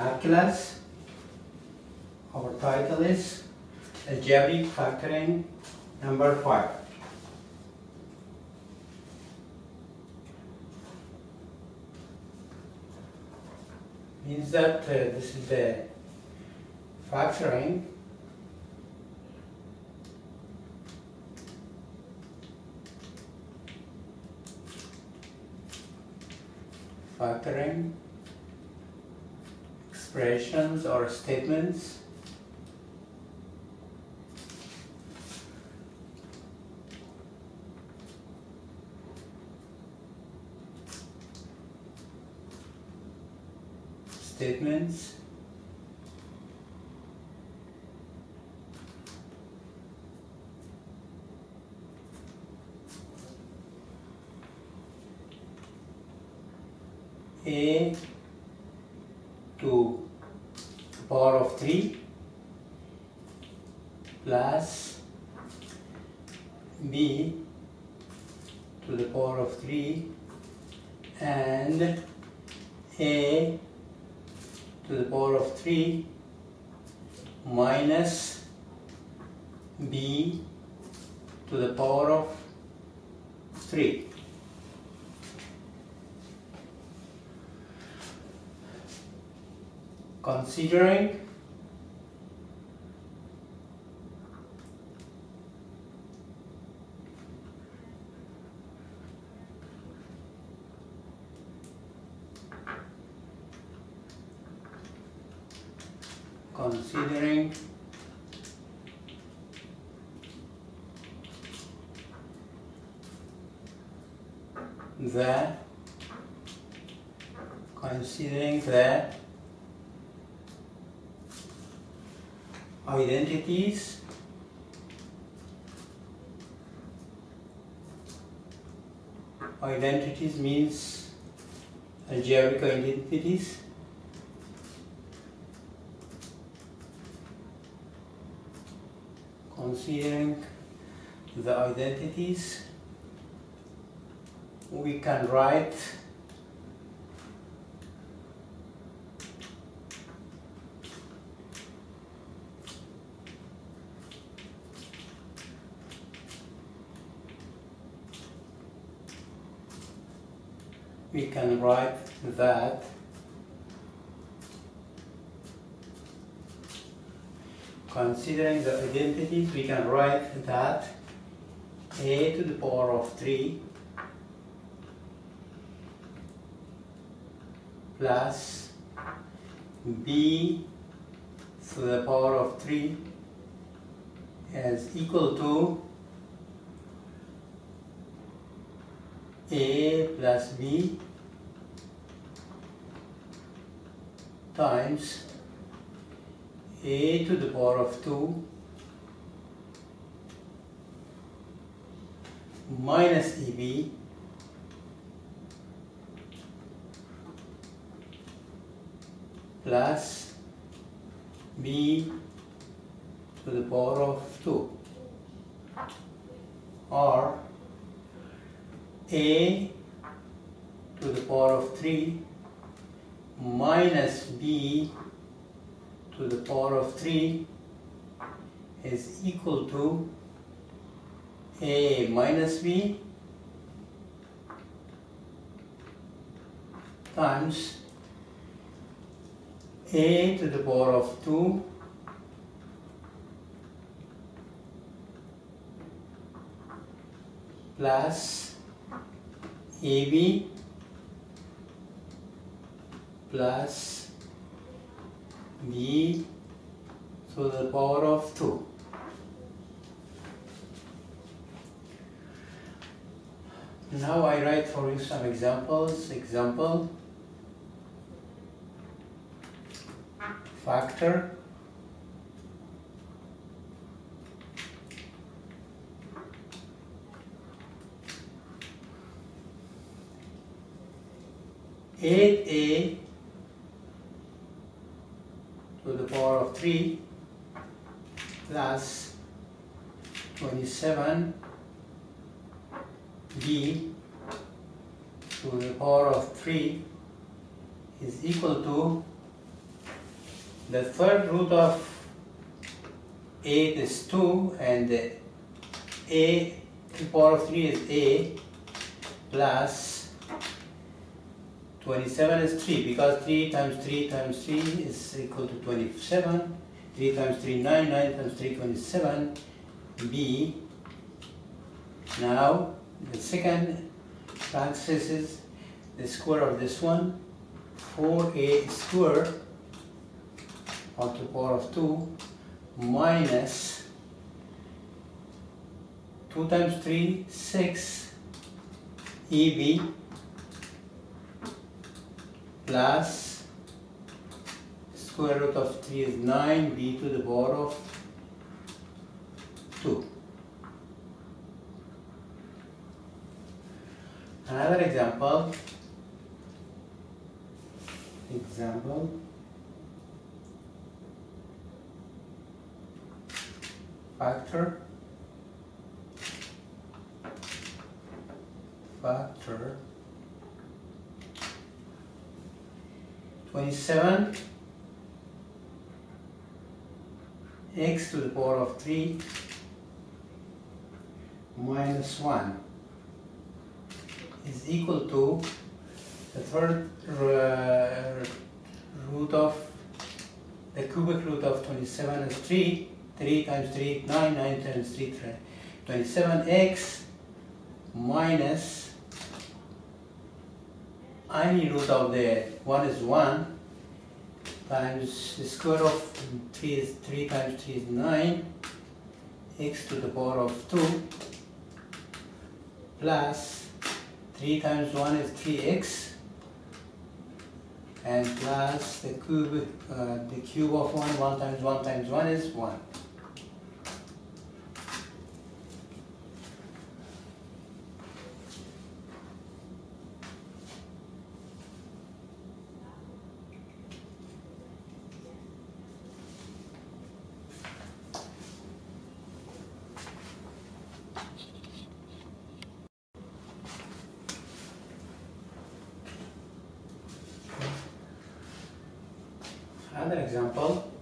math class. Our title is Algebraic Factoring number 5. Means that uh, this is the factoring factoring expressions or statements. Statements a to the power of 3 plus b to the power of 3 and a to the power of 3 minus b to the power of 3 considering considering the considering the identities identities means algebraic identities considering the identities. We can write we can write that considering the identities we can write that a to the power of 3 plus b to the power of 3 is equal to a plus b times a to the power of 2 minus eb plus b to the power of 2 or a to the power of 3 minus b to the power of 3 is equal to a minus b times a to the power of 2 plus AB plus B to the power of 2. Now I write for you some examples. Example factor eight a 3 plus 27 b to the power of 3 is equal to the third root of 8 is 2 and the a to the power of 3 is a plus 27 is 3 because 3 times 3 times 3 is equal to 27 3 times 3 9 9 times 3 27 b now the second parenthesis is the square of this one. 4a square to the power of 2 minus 2 times 3 6 EB plus square root of 3 is 9 b to the power of 2 another example example. Factor. Factor 27 x to the power of 3 minus 1 is equal to the third uh, root of the cubic root of 27 is 3 3 times 3 9 9 times 3 27x minus any root of the 1 is 1 times the square of 3 is 3 times 3 is 9 x to the power of 2 plus 3 times 1 is 3x and plus the cube uh, the cube of 1 1 times 1 times 1 is 1 Another example.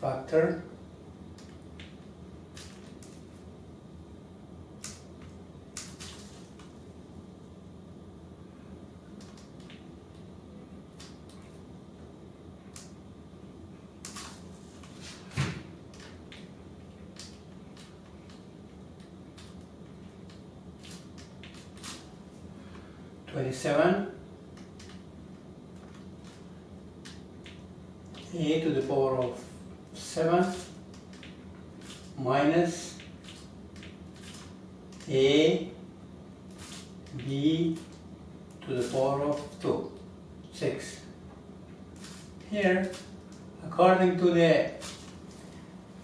Factor twenty-seven a to the power of seven minus a b to the power of two, six. Here, according to the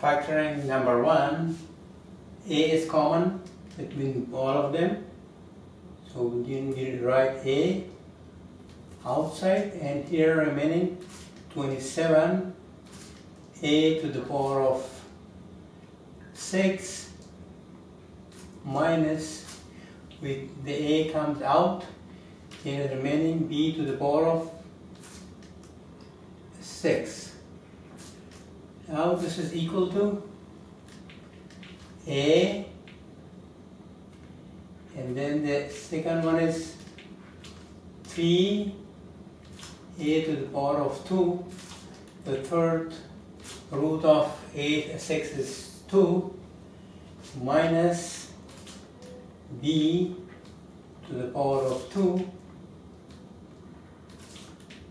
factoring number one, a is common between all of them so we can write A outside and here remaining 27 A to the power of 6 minus with the A comes out here remaining B to the power of 6 now this is equal to A and then the second one is 3 a to the power of 2 the third root of 8 6 is 2 minus b to the power of 2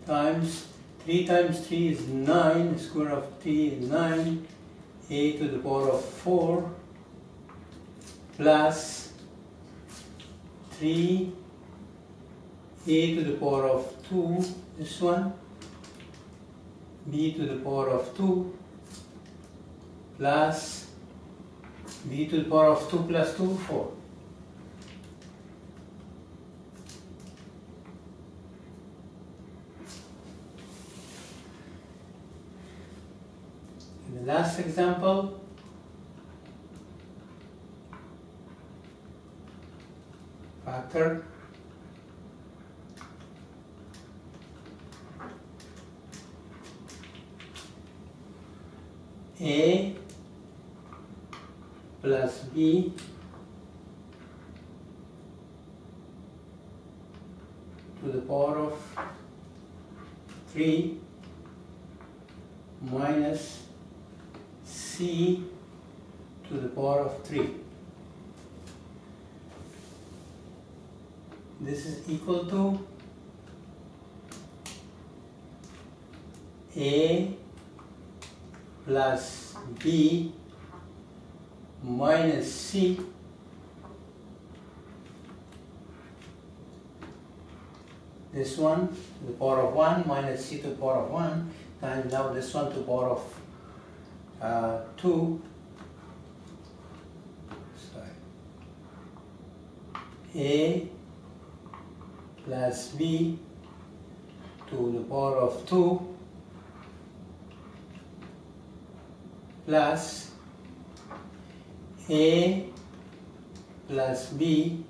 times 3 times 3 is 9 square of 3 is 9 a to the power of 4 plus 3 a to the power of 2 this one b to the power of 2 plus b to the power of 2 plus 2 4 In the last example factor A plus B to the power of 3 minus C to the power of 3. This is equal to A plus B minus C this one to the power of 1 minus c to the power of 1 times now this one to the power of uh, 2 Sorry. a plus b to the power of 2 plus a plus b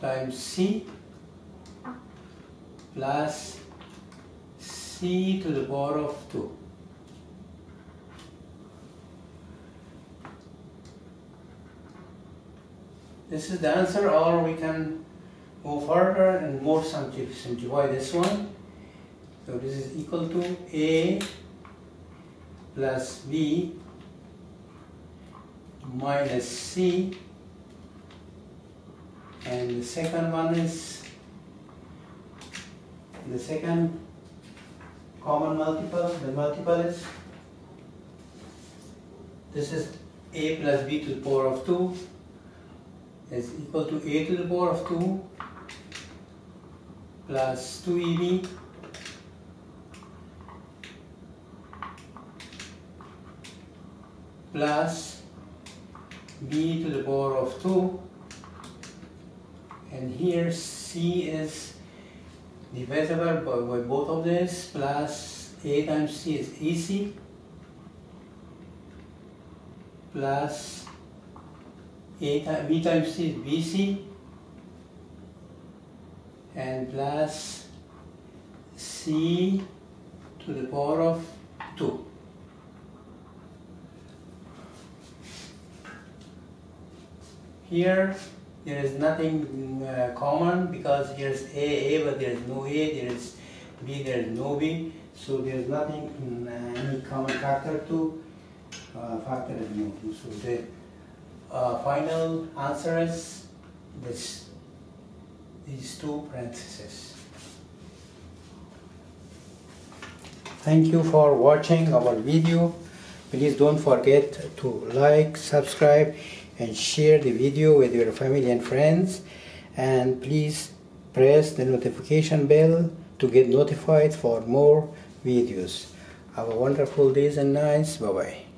times c plus c to the power of 2. This is the answer. Or we can go further and more simplify this one. So this is equal to a plus b minus c. And the second one is the second common multiple the multiple is this is a plus b to the power of 2 is equal to a to the power of 2 plus 2eb plus b to the power of 2 and here C is divisible by, by both of this. Plus A times C is EC plus A times B times C is BC and plus C to the power of 2. Here there is nothing uh, common because here is A, A, but there is no A, there is B, there is no B. So there is nothing, uh, any common factor to uh, factor is no. So the uh, final answer is this, these two parentheses. Thank you for watching our video. Please don't forget to like, subscribe and share the video with your family and friends and please press the notification bell to get notified for more videos. Have a wonderful days and nights. Bye bye.